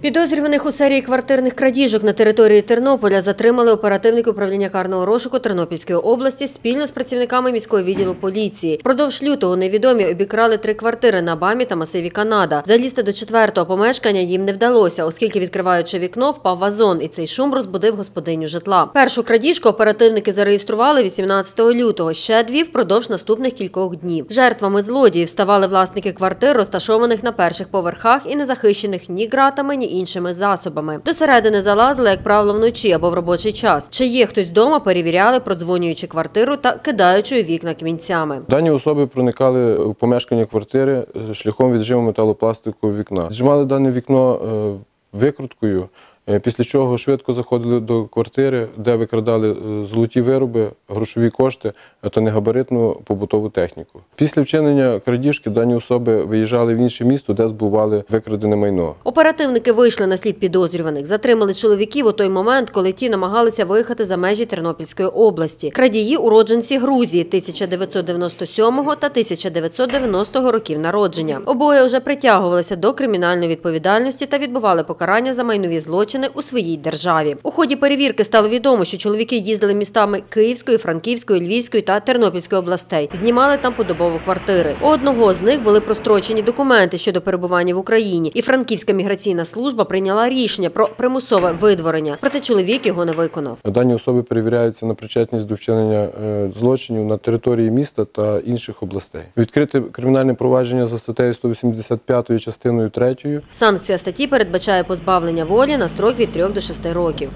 Підозрюваних у серії квартирних крадіжок на території Тернополя затримали оперативники управління карного розшуку Тернопільської області спільно з працівниками міського відділу поліції. Продовж лютого невідомі обікрали три квартири на Бамі та масиві Канада. Залізти до четвертого помешкання їм не вдалося, оскільки, відкриваючи вікно, впав вазон, і цей шум розбудив господиню житла. Першу крадіжку оперативники зареєстрували 18 лютого. Ще дві впродовж наступних кількох днів. Жертвами злодіїв ставали власники квартир, розташованих на перших поверхах і не захищених ні ґратами, ні іншими засобами. До середини залазили, як правило, вночі або в робочий час. Чи є хтось вдома, перевіряли, продзвонюючи квартиру та кидаючи вікна кмінцями. Дані особи проникали в помешкання квартири е, шляхом віджиму металопластикового вікна. Зжимали дане вікно е, викруткою, після чого швидко заходили до квартири, де викрадали е, золоті вироби, грошові кошти е, та негабаритну побутову техніку. Після вчинення крадіжки дані особи виїжджали в інше місто, де збували викрадене майно. Оперативники вийшли на слід підозрюваних. Затримали чоловіків у той момент, коли ті намагалися виїхати за межі Тернопільської області. Крадії уродженці Грузії 1997 та 1990 років народження. Обоє вже притягувалися до кримінальної відповідальності та відбували покарання за майнові злочини у своїй державі. У ході перевірки стало відомо, що чоловіки їздили містами Київської, Франківської, Львівської та Тернопільської областей. Знімали там подобову квартири. У одного з них були прострочені документи щодо перебування в Україні, і Франківська міграційна служба прийняла рішення про примусове видворення. Проте чоловік його не виконав. Дані особи перевіряються на причетність до вчинення е, злочинів на території міста та інших областей. Відкрите кримінальне провадження за статтею 185 частиною 3 Санкція статті передбачає позбавлення волі на строк від 3 до 6 років.